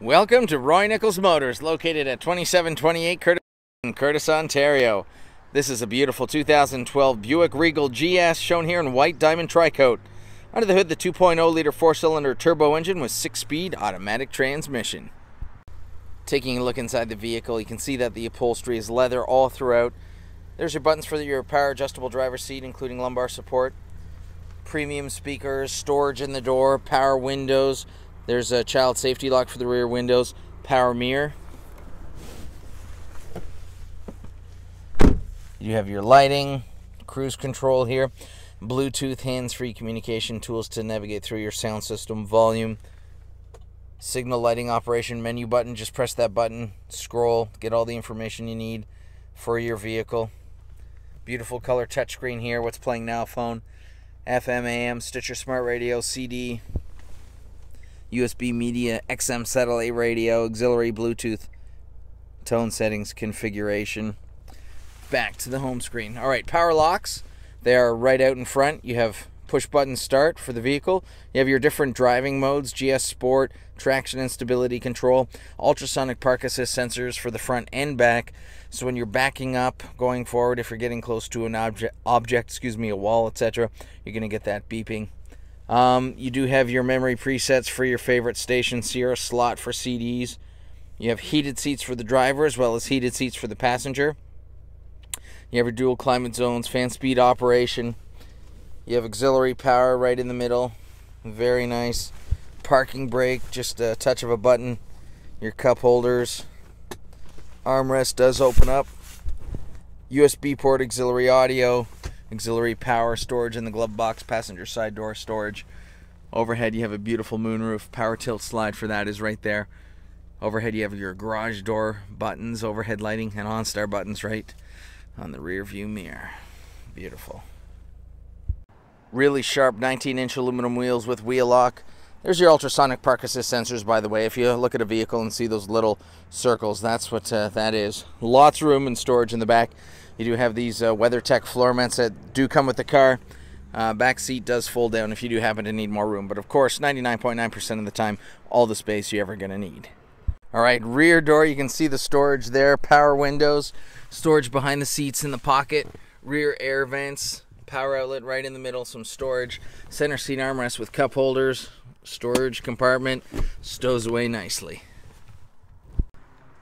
Welcome to Roy Nichols Motors, located at 2728 Courtice in Courtice, Ontario. This is a beautiful 2012 Buick Regal GS shown here in white diamond tricoat. Under the hood, the 2.0 liter four cylinder turbo engine with six speed automatic transmission. Taking a look inside the vehicle, you can see that the upholstery is leather all throughout. There's your buttons for your power adjustable driver seat, including lumbar support, premium speakers, storage in the door, power windows, there's a child safety lock for the rear windows, power mirror. You have your lighting, cruise control here, Bluetooth hands-free communication tools to navigate through your sound system, volume, signal lighting operation menu button. Just press that button, scroll, get all the information you need for your vehicle. Beautiful color touchscreen here. What's playing now? Phone, FM, AM, Stitcher Smart Radio, CD, USB media, XM satellite radio, auxiliary Bluetooth, tone settings, configuration. Back to the home screen. All right, power locks. They are right out in front. You have push button start for the vehicle. You have your different driving modes GS Sport, traction and stability control, ultrasonic park assist sensors for the front and back. So when you're backing up, going forward, if you're getting close to an object, object excuse me, a wall, etc., you're going to get that beeping. Um, you do have your memory presets for your favorite stations here, a slot for CDs. You have heated seats for the driver as well as heated seats for the passenger. You have your dual climate zones, fan speed operation. You have auxiliary power right in the middle. Very nice. Parking brake, just a touch of a button. Your cup holders. Armrest does open up. USB port auxiliary audio auxiliary power storage in the glove box, passenger side door storage. Overhead, you have a beautiful moonroof. Power tilt slide for that is right there. Overhead, you have your garage door buttons, overhead lighting, and OnStar buttons right on the rear view mirror. Beautiful. Really sharp 19 inch aluminum wheels with wheel lock. There's your ultrasonic park assist sensors, by the way. If you look at a vehicle and see those little circles, that's what uh, that is. Lots of room and storage in the back. You do have these uh, WeatherTech floor mats that do come with the car. Uh, back seat does fold down if you do happen to need more room, but of course, 99.9% of the time, all the space you're ever going to need. All right, rear door, you can see the storage there, power windows, storage behind the seats in the pocket, rear air vents, power outlet right in the middle, some storage, center seat armrest with cup holders, storage compartment, stows away nicely.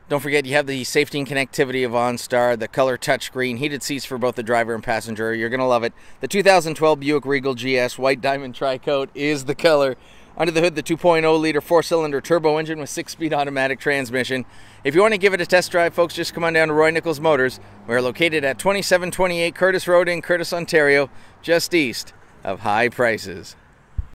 Don't forget you have the safety and connectivity of OnStar, the color touchscreen, heated seats for both the driver and passenger. You're going to love it. The 2012 Buick Regal GS White Diamond Tri-Coat is the color. Under the hood, the 2.0 liter four cylinder turbo engine with six speed automatic transmission. If you want to give it a test drive, folks, just come on down to Roy Nichols Motors. We're located at 2728 Courtice Road in Courtice, Ontario, just east of high prices.